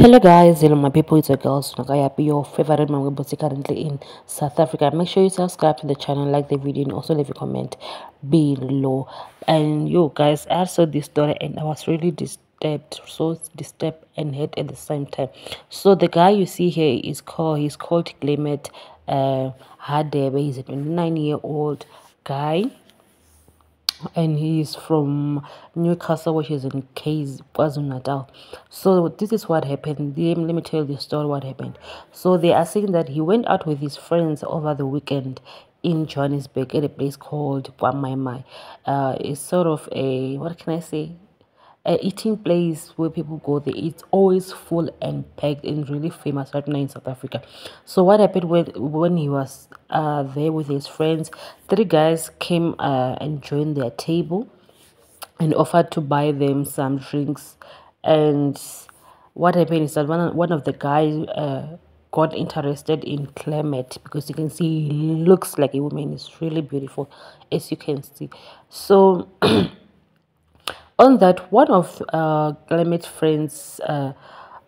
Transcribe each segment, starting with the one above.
Hello guys, hello my people, it's your girl Sunagayapi, your favorite Mangaboti currently in South Africa. Make sure you subscribe to the channel, like the video, and also leave a comment below. And you guys, I saw this story and I was really disturbed, so disturbed and hurt at the same time. So the guy you see here is called he's called Clement uh Hadebe. He's a 29 year old guy and he's from Newcastle, which is in KwaZulu Natal. So this is what happened. Let me tell the story. What happened? So they are saying that he went out with his friends over the weekend in Johannesburg at a place called KwaMai Uh, it's sort of a what can I say? A eating place where people go there it's always full and packed and really famous right now in south africa so what happened when when he was uh, there with his friends three guys came uh, and joined their table and offered to buy them some drinks and what happened is that one, one of the guys uh, got interested in Clement because you can see he looks like a woman. It's really beautiful, as you can see. So on that, one of uh, Clement's friends uh,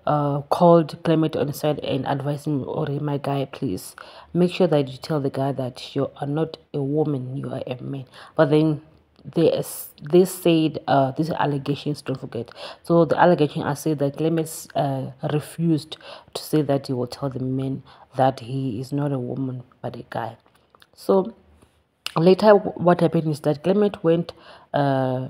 uh, called Clement on the side and advised him, or my guy, please make sure that you tell the guy that you are not a woman, you are a man. But then they they said uh, these allegations don't forget so the allegation i said that clemens uh, refused to say that he will tell the men that he is not a woman but a guy so later what happened is that clement went uh,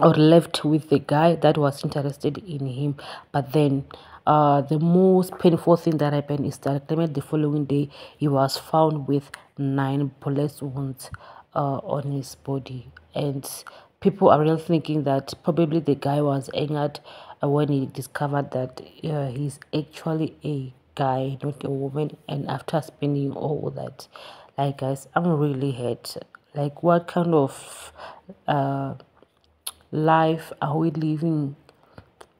or left with the guy that was interested in him. But then uh, the most painful thing that happened is that the following day he was found with nine bullet wounds uh, on his body. And people are really thinking that probably the guy was angered uh, when he discovered that uh, he's actually a guy not a woman. And after spending all that like guys i'm really hurt. Like what kind of uh life are we living?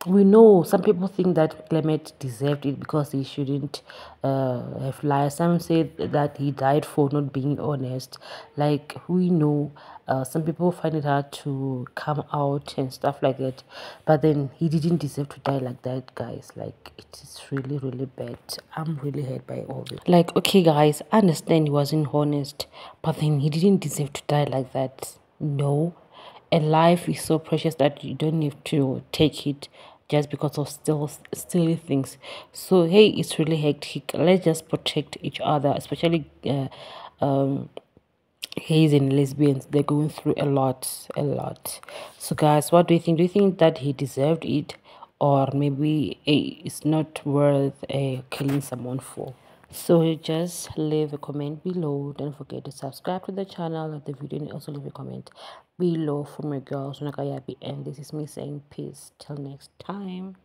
We know some people think that Clement deserved it because he shouldn't uh, have lied. Some say that he died for not being honest. Like we know, uh, some people find it hard to come out and stuff like that. But then he didn't deserve to die like that, guys. Like it is really, really bad. I'm really hurt by all this. Like okay, guys, I understand he wasn't honest, but then he didn't deserve to die like that. No and life is so precious that you don't need to take it just because of still silly things. So hey it's really hectic. Let's just protect each other especially uh, um gays and lesbians. They're going through a lot a lot. So guys what do you think? Do you think that he deserved it? Or maybe it's not worth uh, killing someone for so you just leave a comment below. Don't forget to subscribe to the channel. Like the video and also leave a comment below from your girls. And this is me saying peace. Till next time